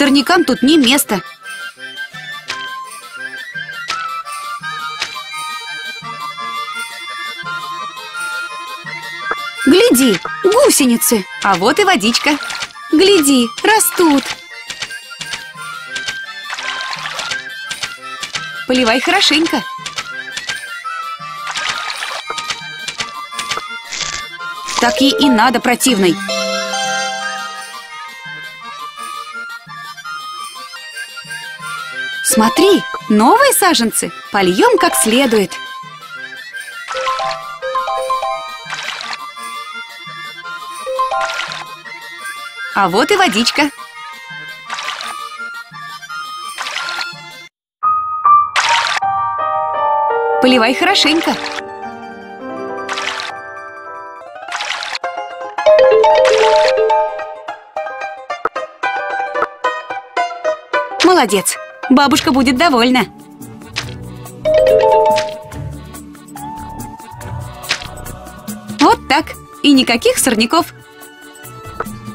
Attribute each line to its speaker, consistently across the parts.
Speaker 1: Сорнякам тут не место. Гляди, гусеницы. А вот и водичка. Гляди, растут. Поливай хорошенько. Так ей и надо противной. Смотри, новые саженцы. Польем как следует. А вот и водичка. Поливай хорошенько. Молодец. Бабушка будет довольна. Вот так. И никаких сорняков.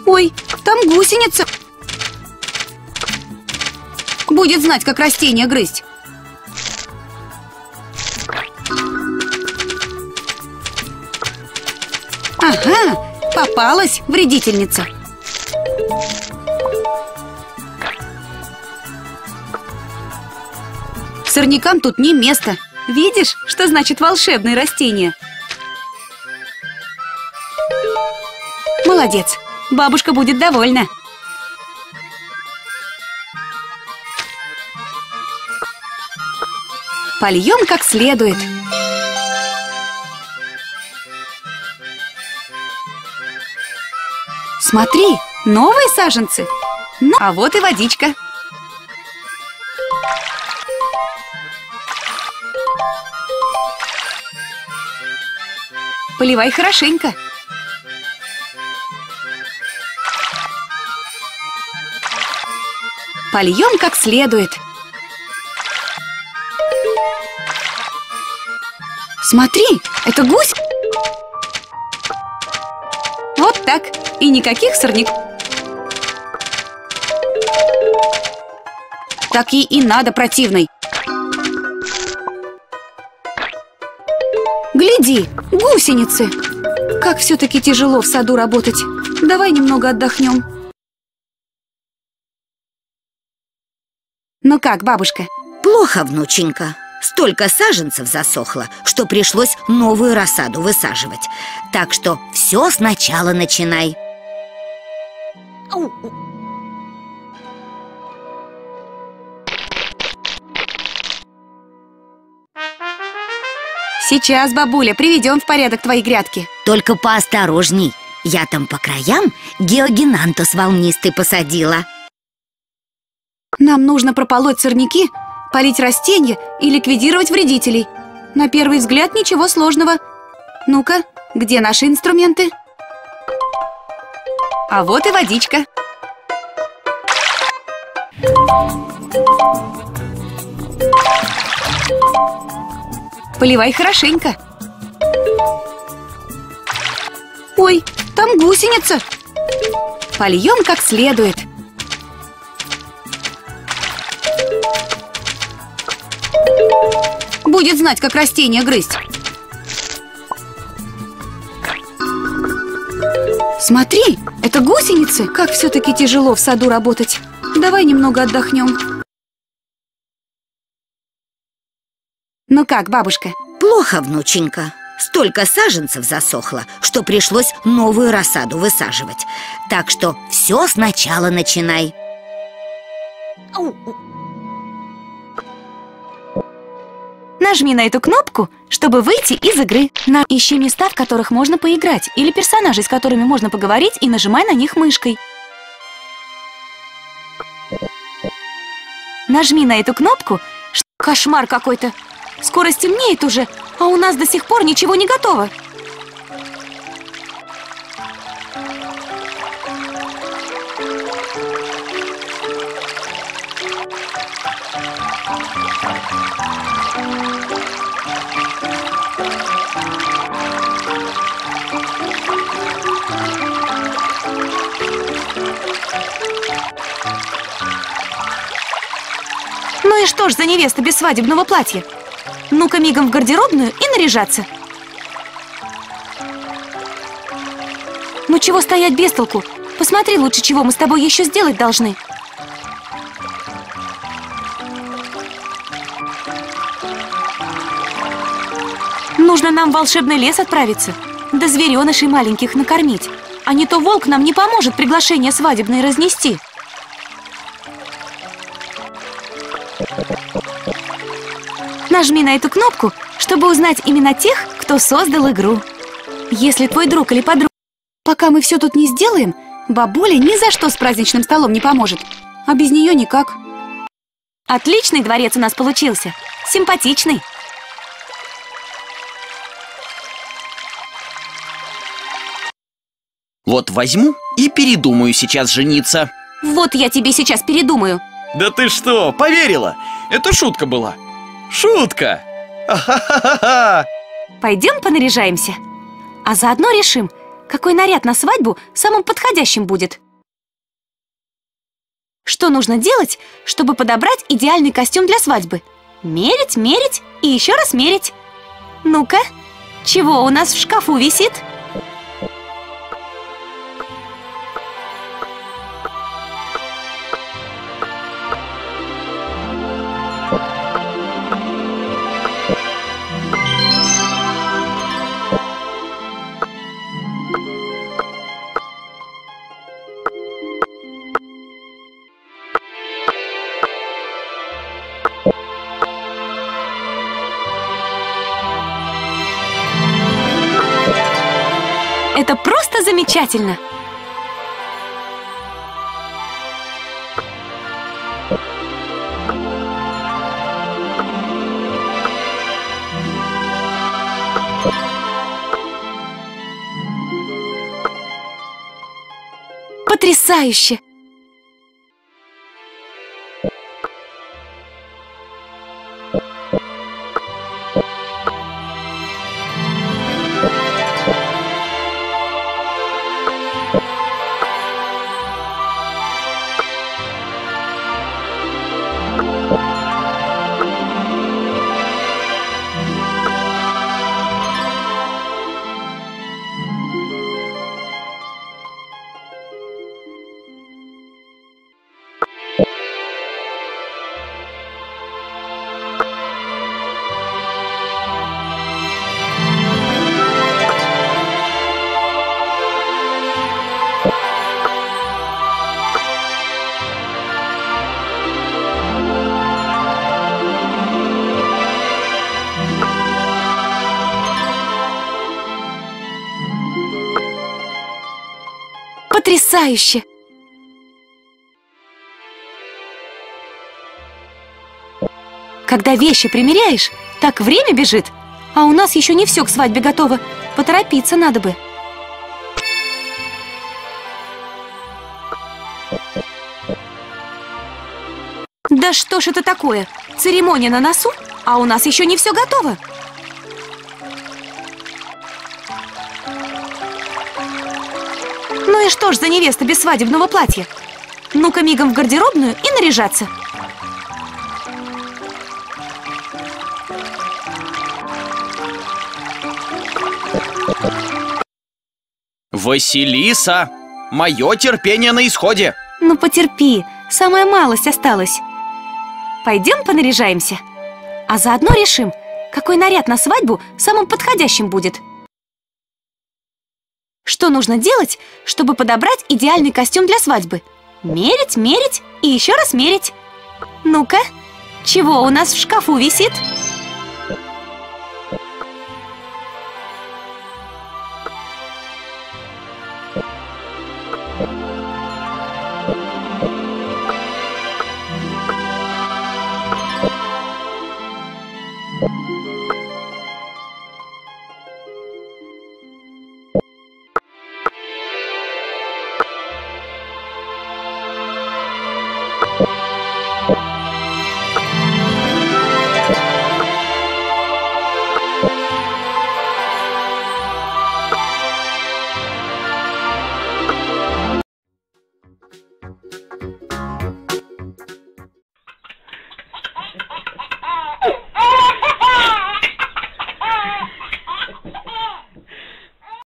Speaker 1: Ой, там гусеница. Будет знать, как растение грызть. Ага, попалась вредительница. Сорнякам тут не место. Видишь, что значит волшебные растения? Молодец. Бабушка будет довольна. Польем как следует. Смотри, новые саженцы. Ну, а вот и водичка. Поливай хорошенько. Польем как следует. Смотри, это гусь. Вот так. И никаких сорняков. Так ей и надо противной. Гляди, гусеницы. Как все-таки тяжело в саду работать. Давай немного отдохнем. Ну как, бабушка?
Speaker 2: Плохо, внученька. Столько саженцев засохло, что пришлось новую рассаду высаживать. Так что все сначала начинай.
Speaker 1: Сейчас, бабуля, приведем в порядок твои грядки.
Speaker 2: Только поосторожней. Я там по краям геогенантус волнистый посадила.
Speaker 1: Нам нужно прополоть сорняки, полить растения и ликвидировать вредителей. На первый взгляд ничего сложного. Ну-ка, где наши инструменты? А вот и водичка. Поливай хорошенько. Ой, там гусеница. Польем как следует. Будет знать, как растение грызть. Смотри, это гусеницы. Как все-таки тяжело в саду работать. Давай немного отдохнем. Ну как, бабушка?
Speaker 2: Плохо, внученька. Столько саженцев засохло, что пришлось новую рассаду высаживать. Так что все сначала начинай.
Speaker 1: Нажми на эту кнопку, чтобы выйти из игры. На ищи места, в которых можно поиграть, или персонажей, с которыми можно поговорить, и нажимай на них мышкой. Нажми на эту кнопку. Кошмар какой-то. Скоро стемнеет уже, а у нас до сих пор ничего не готово. И что ж за невеста без свадебного платья? Ну-ка мигом в гардеробную и наряжаться. Ну чего стоять без толку? Посмотри лучше, чего мы с тобой еще сделать должны. Нужно нам в волшебный лес отправиться, да зверенышей маленьких накормить. А не то волк нам не поможет приглашение свадебное разнести. Нажми на эту кнопку, чтобы узнать имена тех, кто создал игру. Если твой друг или подруга... Пока мы все тут не сделаем, бабуля ни за что с праздничным столом не поможет. А без нее никак. Отличный дворец у нас получился. Симпатичный.
Speaker 3: Вот возьму и передумаю сейчас жениться.
Speaker 1: Вот я тебе сейчас передумаю.
Speaker 3: Да ты что, поверила? Это шутка была. Шутка! Ахахаха!
Speaker 1: Пойдем понаряжаемся. А заодно решим, какой наряд на свадьбу самым подходящим будет. Что нужно делать, чтобы подобрать идеальный костюм для свадьбы? Мерить, мерить и еще раз мерить. Ну-ка, чего у нас в шкафу висит? Это просто замечательно! Потрясающе! Потрясающе! Когда вещи примеряешь, так время бежит, а у нас еще не все к свадьбе готово. Поторопиться надо бы. Да что ж это такое? Церемония на носу, а у нас еще не все готово. И что ж за невеста без свадебного платья? Ну-ка мигом в гардеробную и наряжаться.
Speaker 3: Василиса! Мое терпение на исходе!
Speaker 1: Ну потерпи, самая малость осталась. Пойдем понаряжаемся. А заодно решим, какой наряд на свадьбу самым подходящим будет. Что нужно делать, чтобы подобрать идеальный костюм для свадьбы? Мерить, мерить и еще раз мерить. Ну-ка, чего у нас в шкафу висит?